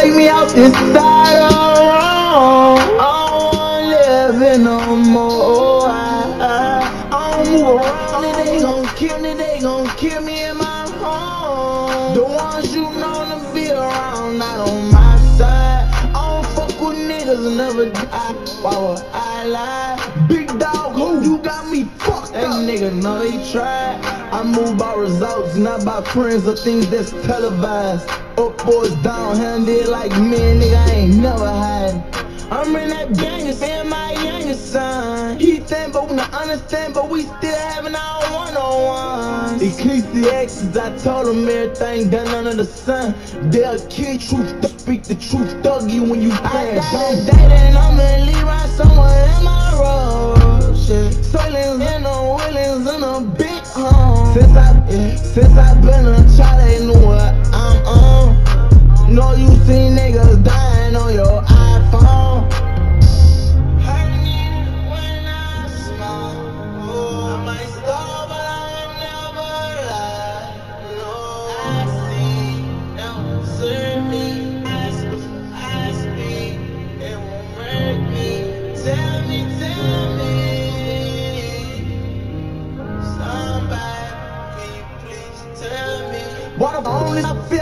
take me out this side road. I don't wanna live no more. I, I, I don't move around they gon' kill me, they gon' kill me in my home. The ones you know to be around, not on my side. I don't fuck with niggas never die. Why would I lie? Big dog, who you got me fucked that up? nigga know he tried. I move by results, not by friends or things that's televised. Up boys down, handed like me, nigga, I ain't never hiding. I'm in that gang, it's in my youngest son. He think, but we not understand, but we still having our one-on-ones. Ecclesiastes, I told him everything done under the sun. They'll kill truth, speak the truth, thug you when you play. I got that and I'm gonna leave right somewhere Since I, since I been a child, they knew what I'm on. Know you seen niggas dying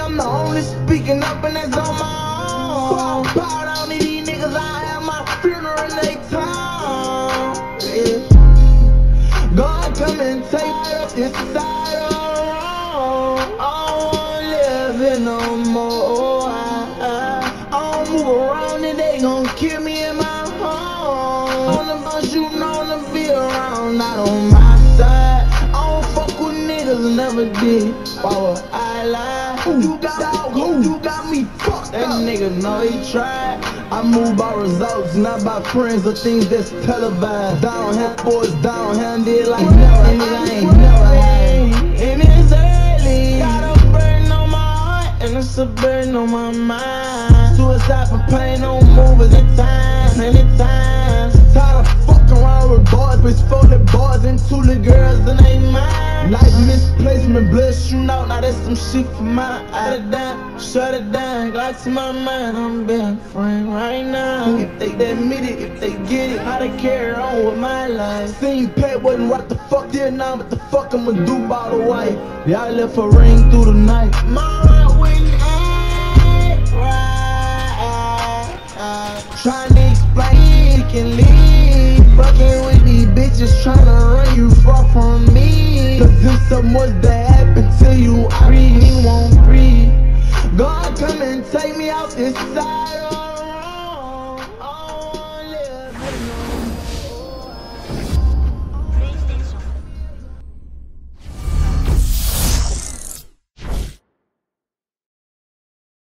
I'm the only speaking up and that's on my own. These niggas, I have my funeral town. Yeah. God come and take this side. I in no more. I, I don't move around and they gon' kill me lie? You got dog, who? You got me fucked that up. nigga know he tried. I move by results, not by friends or things that's televised. Down hand boys, down handed like never, nigga, I ain't never had. And it's early. Got a burden on my heart, and it's a burden on my mind. Suicide for pain on movers at times, anytime. Tired of fucking around with boys, bitch, folded boys into the girls and they mine. Life misplacement, blood shooting out, now that's some shit for my out of down, shut it down, got to my mind, I'm being friend right now. If they admit it, if they get it, how to carry on with my life. Seen Pat wasn't what the fuck there now, but the fuck I'ma do about the white. Y'all left a ring through the night. My heart wouldn't act right. Trying to explain, you can leave. Fucking with these bitches trying to run you far from me. Cause if something was to happen to you, I really won't breathe. God come and take me out this side